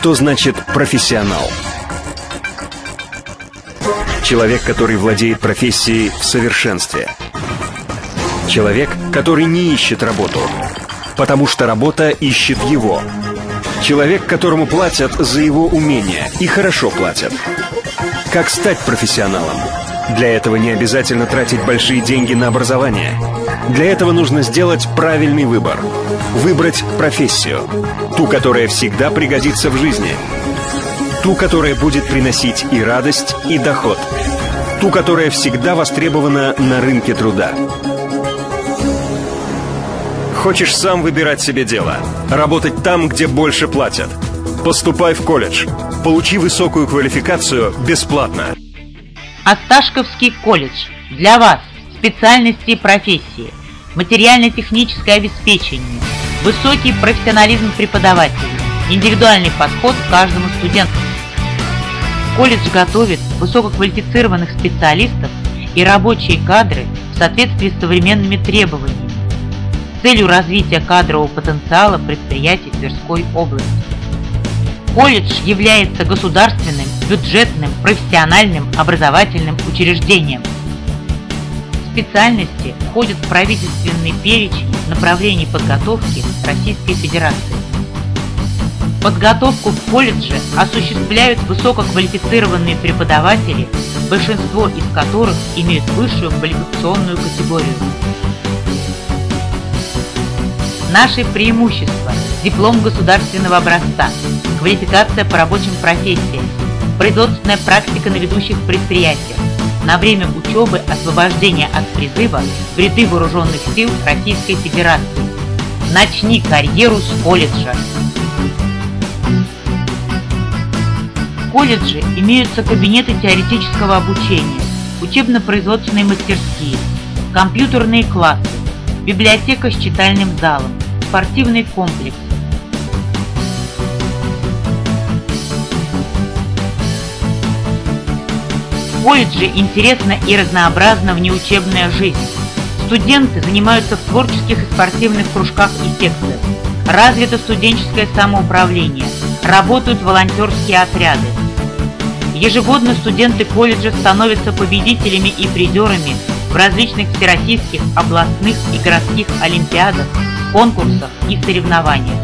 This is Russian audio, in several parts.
Что значит профессионал? Человек, который владеет профессией в совершенстве. Человек, который не ищет работу, потому что работа ищет его. Человек, которому платят за его умения и хорошо платят. Как стать профессионалом? Для этого не обязательно тратить большие деньги на образование. Для этого нужно сделать правильный выбор. Выбрать профессию. Ту, которая всегда пригодится в жизни. Ту, которая будет приносить и радость, и доход. Ту, которая всегда востребована на рынке труда. Хочешь сам выбирать себе дело? Работать там, где больше платят? Поступай в колледж. Получи высокую квалификацию бесплатно. Осташковский колледж. Для вас. Специальности и профессии. Материально-техническое обеспечение. Высокий профессионализм преподавателей. Индивидуальный подход к каждому студенту. Колледж готовит высококвалифицированных специалистов и рабочие кадры в соответствии с современными требованиями с целью развития кадрового потенциала предприятий Тверской области. Колледж является государственным, бюджетным, профессиональным образовательным учреждением. Специальности входят в правительственный перечень направлений подготовки Российской Федерации. Подготовку в колледже осуществляют высококвалифицированные преподаватели, большинство из которых имеют высшую квалификационную категорию. Наши преимущества. Диплом государственного образца. Квалификация по рабочим профессиям. Производственная практика на ведущих предприятиях. На время учебы освобождение от призыва в ряды вооруженных сил Российской Федерации. Начни карьеру с колледжа. В колледже имеются кабинеты теоретического обучения, учебно-производственные мастерские, компьютерные классы, библиотека с читальным залом, спортивный комплекс. В колледже интересна и разнообразна внеучебная жизнь. Студенты занимаются в творческих и спортивных кружках и секциях. Развито студенческое самоуправление. Работают волонтерские отряды. Ежегодно студенты колледжа становятся победителями и призерами в различных всероссийских, областных и городских олимпиадах, конкурсах и соревнованиях,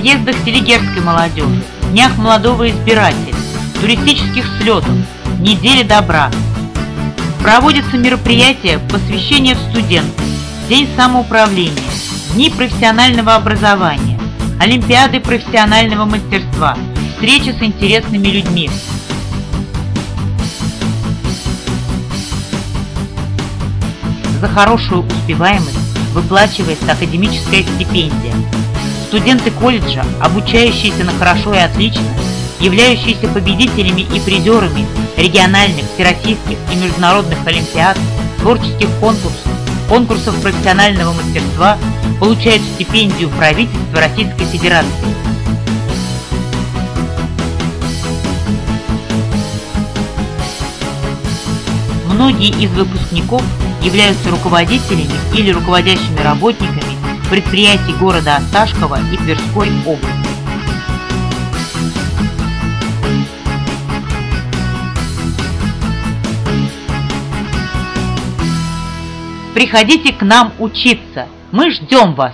съездах селигерской молодежи, днях молодого избирателя, туристических слетов, недели добра. Проводятся мероприятия посвящения студентам, День самоуправления, Дни профессионального образования, Олимпиады профессионального мастерства, встречи с интересными людьми. За хорошую успеваемость выплачивается академическая стипендия. Студенты колледжа, обучающиеся на хорошо и отлично, являющиеся победителями и призерами региональных, всероссийских и международных олимпиад, творческих конкурсов, конкурсов профессионального мастерства, получают стипендию правительства Российской Федерации. Многие из выпускников являются руководителями или руководящими работниками предприятий города Осташкова и Тверской области. Приходите к нам учиться. Мы ждем вас.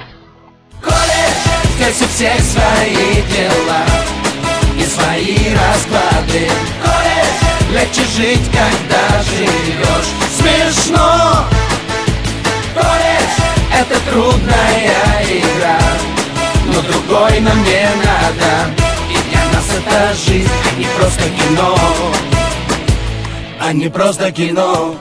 Колледж, здесь у всех свои дела и свои расклады. Колледж, легче жить, когда живешь смешно. Другой нам не надо. И для нас это жизнь, а не просто кино, а не просто кино.